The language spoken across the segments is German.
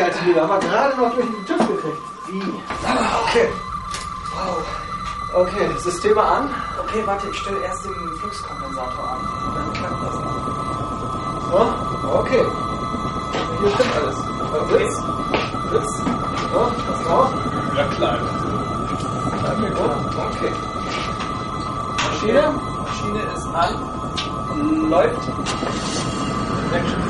die alte Liebe. Haben wir gerade noch durch den TÜV gekriegt. Wie? Okay. Wow. Okay, Systeme an. Okay, warte, ich stelle erst den Fluxkompensator an. Dann klappt das. So, okay. Hier stimmt alles. Sitz. Sitz. So, das drauf. Ja, klein. Mir gut. Okay. Maschine. Maschine ist an. Läuft. Action.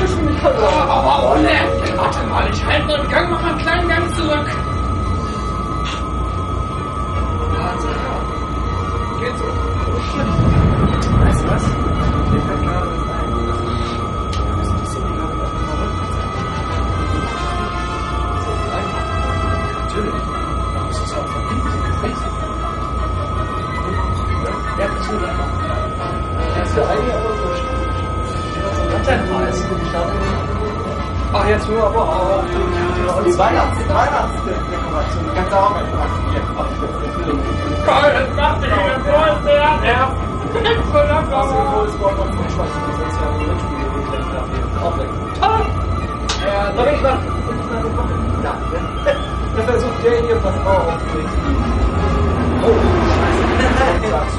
Maschinenanteile Lichtgeschwindigkeit. Aber Ole, warte mal, ich halte nur den Gang, mach mal einen kleinen Gang zurück. Wahnsinn, ja. Geht so. Weißt du was? Mir fällt gerade was ein. Wir müssen die City, glaube ich, auch nochmal rückwärts So viel einfacher. Natürlich. Man muss es auch verbinden. Rechts. Ja, das will ich einfach. Das ist der eigene Unterschied. Laternenpreis. Ach, jetzt nur aber auch. Die Weihnachts Weihnachtsdekoration, die kannst du auch. Geil, das macht mich wieder voll sehr nervt. So lang Das ist ein cooles Wort von Fußschwanz, die sonst ja ein Rückspiel geklemmt haben. Auch weg. Ja, soll ich? Ja, der versucht der hier was drauf. Oh, scheiße. Sagst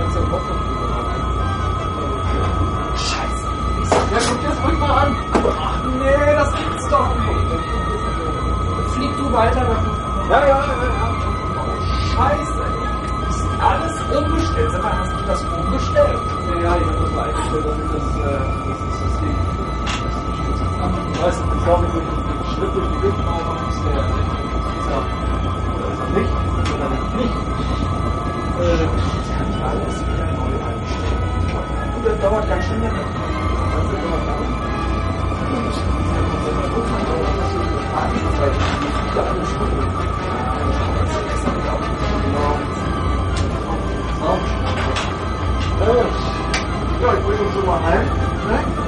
ja Bock Scheiße. Ja, guck dir das ruhig mal an. Ach nee, das gibt's doch nicht. Flieg du weiter. dann- Ja, ja, ja, ja. Scheiße. Ist alles umgestellt. Sag mal, hast du das umgestellt? Ja, ja, ich habe das mal eingestellt, damit das, äh, 但是那个我们最终的答案并不是你们不可能完全是一个完全的一个完全的一好好没问要有规律是来